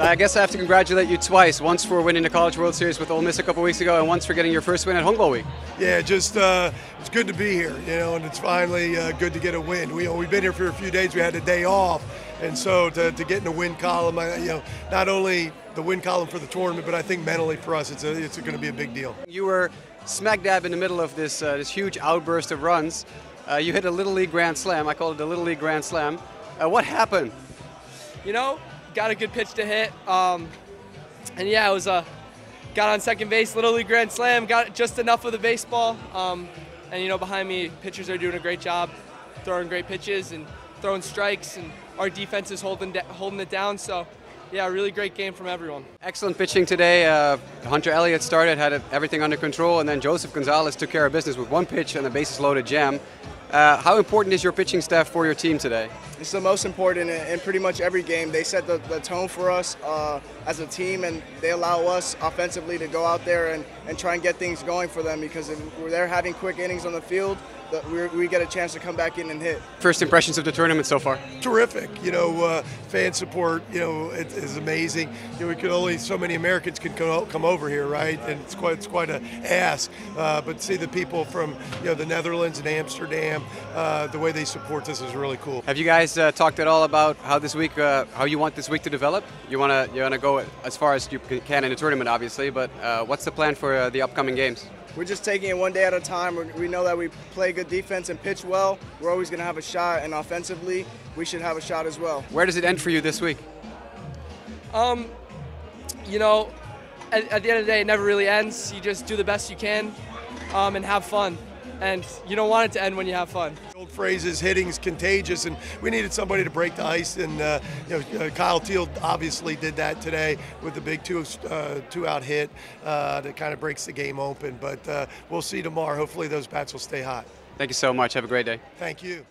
I guess I have to congratulate you twice. Once for winning the College World Series with Ole Miss a couple weeks ago, and once for getting your first win at Honkbalweek. Yeah, just uh, it's good to be here, you know, and it's finally uh, good to get a win. We, we've been here for a few days. We had a day off, and so to, to get in the win column, I, you know, not only the win column for the tournament, but I think mentally for us, it's a, it's going to be a big deal. You were smack dab in the middle of this uh, this huge outburst of runs. Uh, you hit a Little League Grand Slam. I call it the Little League Grand Slam. Uh, what happened? You know, got a good pitch to hit. Um, and yeah, it was a got on second base, Little League Grand Slam, got just enough of the baseball. Um, and you know, behind me, pitchers are doing a great job, throwing great pitches and throwing strikes, and our defense is holding holding it down. So. Yeah, really great game from everyone. Excellent pitching today. Uh, Hunter Elliott started, had everything under control, and then Joseph Gonzalez took care of business with one pitch and a bases loaded jam. Uh, how important is your pitching staff for your team today? It's the most important in, pretty much every game. They set the, the tone for us uh, as a team, and they allow us offensively to go out there and, and try and get things going for them because if they're having quick innings on the field, that we get a chance to come back in and hit. First impressions of the tournament so far? Terrific. You know, uh, fan support, you know, it is amazing. You know, we could only so many Americans can come come over here, right? And it's quite it's quite a ask. Uh, but see the people from you know the Netherlands and Amsterdam, uh, the way they support this is really cool. Have you guys uh, talked at all about how this week, uh, how you want this week to develop? You wanna you wanna go as far as you can in the tournament, obviously. But uh, what's the plan for the upcoming games? We're just taking it one day at a time. we know that we play good defense and pitch well. We're always going to have a shot, and offensively, we should have a shot as well. Where does it end for you this week? Um, you know, at, at the end of the day, it never really ends. You just do the best you can um, and have fun and you don't want it to end when you have fun. The old phrase is hitting's contagious, and we needed somebody to break the ice, and uh, you know uh, Kyle Teel obviously did that today with the big two uh, two out hit uh, that kind of breaks the game open. But uh, we'll see tomorrow. Hopefully those bats will stay hot. Thank you so much. Have a great day. Thank you.